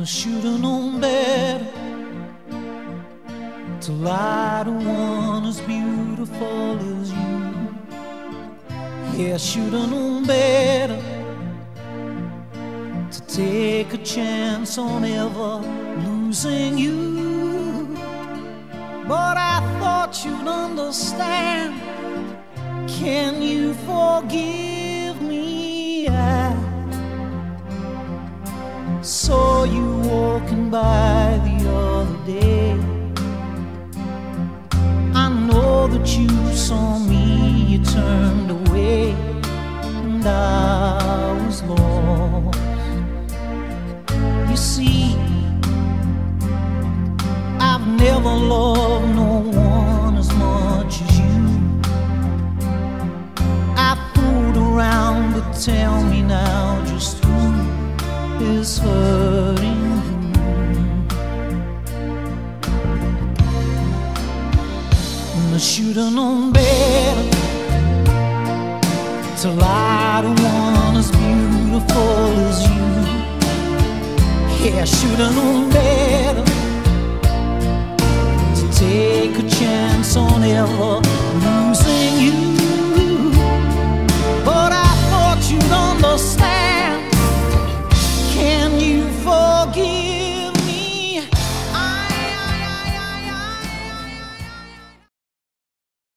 I should have known better to lie to one as beautiful as you. Yeah, I should have known better to take a chance on ever losing you. But I thought you'd understand. Can you forgive me? I walking by the other day. I know that you saw me, you turned away, and I was lost. You see, I've never loved no one as much as you. I fooled around, but tell me now just who is hurting I should have known better to lie to one as beautiful as you. Yeah, I should have known better to take a chance on ever.